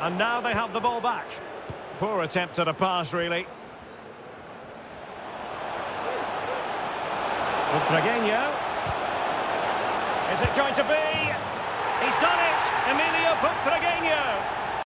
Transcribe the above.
And now they have the ball back. Poor attempt at a pass, really. Butragueño. Is it going to be? He's done it! Emilio Butragueño!